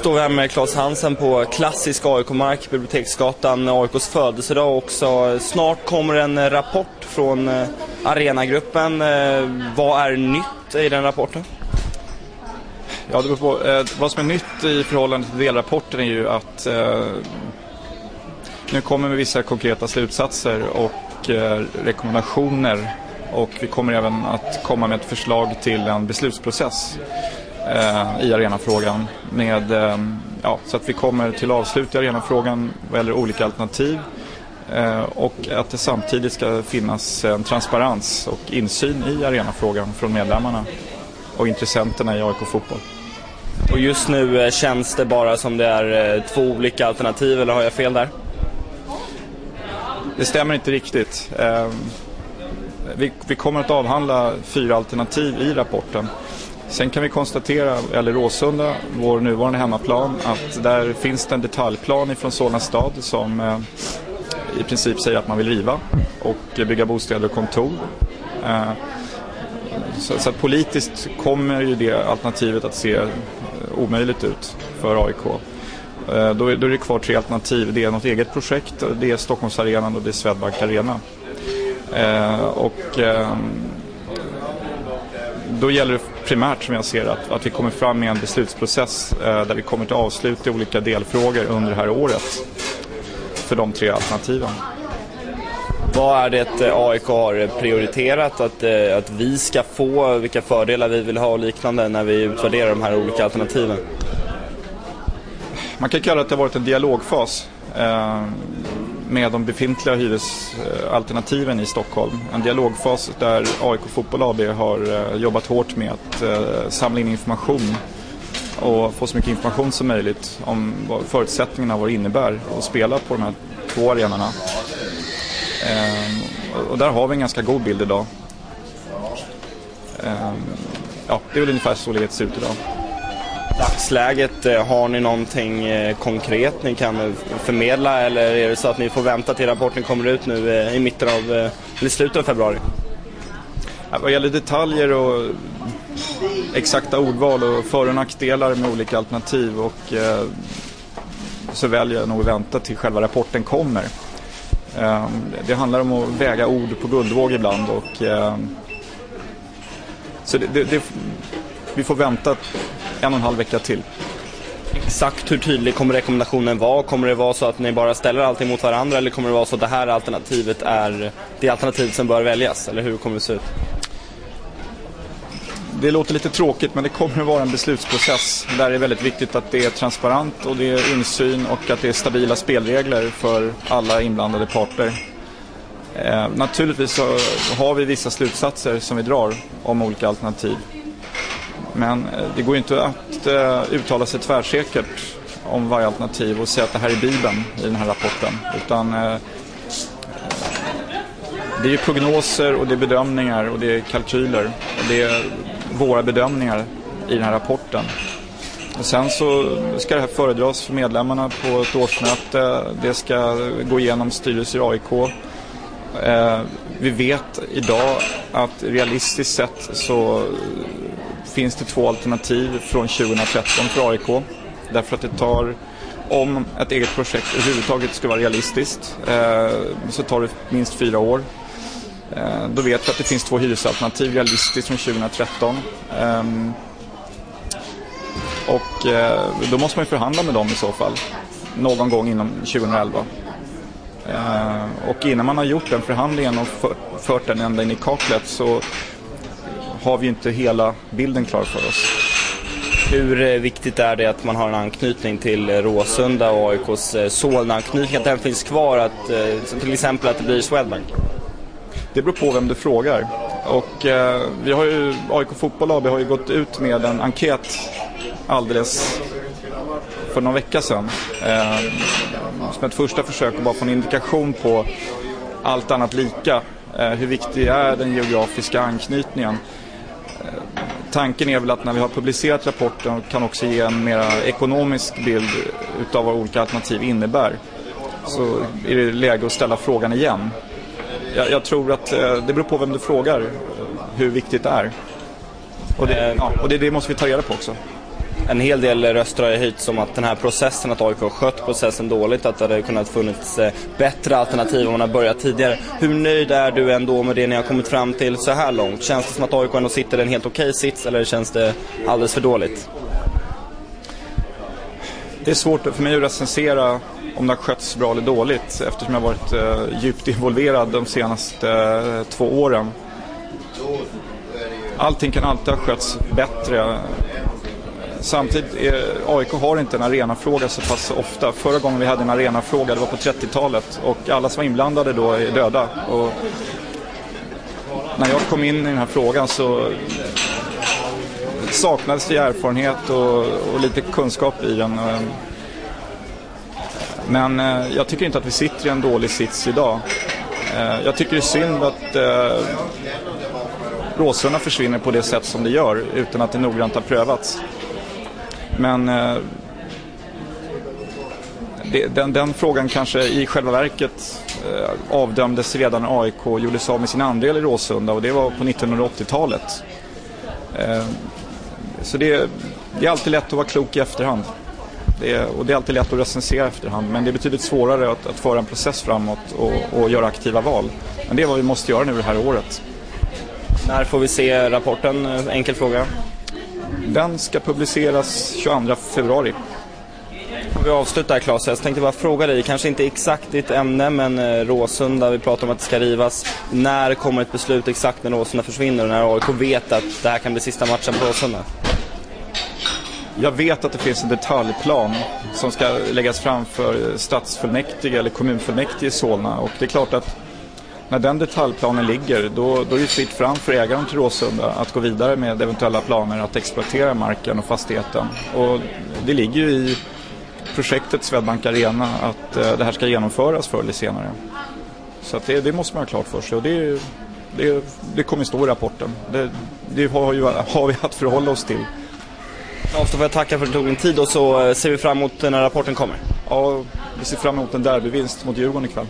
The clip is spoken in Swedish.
står vi här med Claes Hansen på klassisk AIK-mark, Biblioteksgatan, AIKs födelsedag också. Snart kommer en rapport från eh, Arenagruppen. Eh, vad är nytt i den rapporten? Ja, det beror på. Eh, vad som är nytt i förhållande till delrapporten är ju att eh, nu kommer vi vissa konkreta slutsatser och eh, rekommendationer och vi kommer även att komma med ett förslag till en beslutsprocess i arenafrågan. Med, eh, ja, så att vi kommer till avslut i arenafrågan vad gäller olika alternativ eh, och att det samtidigt ska finnas en transparens och insyn i arenafrågan från medlemmarna och intressenterna i AIK Fotboll. Och just nu eh, känns det bara som det är eh, två olika alternativ, eller har jag fel där? Det stämmer inte riktigt. Vi kommer att avhandla fyra alternativ i rapporten. Sen kan vi konstatera, eller Råsunda, vår nuvarande hemmaplan, att där finns det en detaljplan ifrån Solna stad som eh, i princip säger att man vill riva och bygga bostäder och kontor. Eh, så, så att politiskt kommer ju det alternativet att se eh, omöjligt ut för AIK. Eh, då är, då är det kvar tre alternativ. Det är något eget projekt, det är Stockholmsarenan och det är Swedbank Arena. Eh, och eh, då gäller det primärt som jag ser att, att vi kommer fram med en beslutsprocess eh, där vi kommer till avslut i olika delfrågor under det här året för de tre alternativen. Vad är det eh, AIK har prioriterat att, eh, att vi ska få, vilka fördelar vi vill ha och liknande när vi utvärderar de här olika alternativen? Man kan kalla det att det har varit en dialogfas eh, med de befintliga hyresalternativen i Stockholm. En dialogfas där AIK Fotboll AB har eh, jobbat hårt med att eh, samla in information och få så mycket information som möjligt om vad förutsättningarna vad det innebär att spela på de här två arenorna. Eh, och där har vi en ganska god bild idag. Eh, ja, det är väl ungefär så det ser ut idag dagsläget, eh, har ni någonting eh, konkret ni kan eh, förmedla eller är det så att ni får vänta till rapporten kommer ut nu i mitten av, eller slutet av februari? Vad gäller detaljer och exakta ordval och för och nackdelar med olika alternativ och så väljer jag nog att vänta till själva rapporten kommer. Ehm, det handlar om att väga ord på guldvåg ibland och ehm, så det, det, det, vi får vänta en och en halv vecka till. Exakt hur tydlig kommer rekommendationen vara? Kommer det vara så att ni bara ställer allting mot varandra eller kommer det vara så att det här alternativet är det alternativ som bör väljas? Eller hur kommer det se ut? Det låter lite tråkigt men det kommer att vara en beslutsprocess där det är väldigt viktigt att det är transparent och det är insyn och att det är stabila spelregler för alla inblandade parter. Eh, naturligtvis så har vi vissa slutsatser som vi drar om olika alternativ. Men eh, det går ju inte att eh, uttala sig tvärsäkert om varje alternativ och säga att det här är Bibeln i den här rapporten. Utan eh, det är ju prognoser och det är bedömningar och det är kalkyler. Och det är våra bedömningar i den här rapporten. Och sen så ska det här föredras för medlemmarna på ett årsmöte. Det ska gå igenom styrelser i AIK. Eh, vi vet idag att realistiskt sett så finns det två alternativ från 2013 för AIK. Därför att det tar, om ett eget projekt överhuvudtaget ska vara realistiskt, eh, så tar det minst fyra år. Eh, då vet vi att det finns två hyresalternativ realistiskt från 2013. Eh, och eh, då måste man ju förhandla med dem i så fall, någon gång inom 2011. Eh, och innan man har gjort den förhandlingen och fört den ända in i kaklet så har vi inte hela bilden klar för oss. Hur eh, viktigt är det att man har en anknytning till Råsunda och AIKs eh, Solna-anknytning, att den finns kvar, att, eh, till exempel att det blir Swedbank? Det beror på vem du frågar. Och, eh, vi har ju, AIK Fotboll AB har ju gått ut med en enkät alldeles för någon vecka sedan. Eh, som ett första försök att bara få en indikation på allt annat lika. Eh, hur viktig är den geografiska anknytningen? Tanken är väl att när vi har publicerat rapporten kan också ge en mer ekonomisk bild utav vad olika alternativ innebär. Så är det läge att ställa frågan igen. Jag, jag tror att eh, det beror på vem du frågar hur viktigt det är. Och det, ja, och det, det måste vi ta reda på också en hel del röster har höjts om att den här processen, att AIK har skött processen dåligt, att det hade kunnat funnits eh, bättre alternativ om man hade börjat tidigare. Hur nöjd är du ändå med det ni har kommit fram till så här långt? Känns det som att AIK ändå sitter i en helt okej sits eller känns det alldeles för dåligt? Det är svårt för mig att recensera om det har skötts bra eller dåligt eftersom jag har varit eh, djupt involverad de senaste eh, två åren. Allting kan alltid ha skötts bättre. Samtidigt, är, AIK har inte en arenafråga så pass ofta. Förra gången vi hade en arenafråga, det var på 30-talet och alla som var inblandade då är döda. Och när jag kom in i den här frågan så saknades det erfarenhet och, och lite kunskap i den. Men eh, jag tycker inte att vi sitter i en dålig sits idag. Eh, jag tycker det är synd att eh, Råsunda försvinner på det sätt som det gör utan att det noggrant har prövats. Men eh, det, den, den, frågan kanske i själva verket eh, avdömdes redan när AIK gjorde sig av med sin andel i Råsunda och det var på 1980-talet. Eh, så det, det, är alltid lätt att vara klok i efterhand. Det är, och det är alltid lätt att recensera efterhand men det är betydligt svårare att, att föra en process framåt och, och göra aktiva val. Men det är vad vi måste göra nu det här året. När får vi se rapporten? Eh, enkel fråga. Den ska publiceras 22 februari. Får vi avsluta här Claes, jag tänkte bara fråga dig, kanske inte exakt ditt ämne men eh, Råsunda, vi pratar om att det ska rivas. När kommer ett beslut exakt när Råsunda försvinner och när AIK vet att det här kan bli sista matchen på Råsunda? Jag vet att det finns en detaljplan som ska läggas fram för stadsfullmäktige eller kommunfullmäktige i Solna och det är klart att när den detaljplanen ligger då, då är det fritt fram för ägaren till Råsunda att gå vidare med eventuella planer att exploatera marken och fastigheten. Och det ligger ju i projektet Swedbank Arena att eh, det här ska genomföras förr eller senare. Så det, det, måste man ha klart för sig och det, det, det kommer stå i rapporten. Det, det har, ju, har vi att förhålla oss till. Ja, så får jag tacka för att du tog din tid och så eh, ser vi fram emot när rapporten kommer. Ja, vi ser fram emot en derbyvinst mot Djurgården ikväll.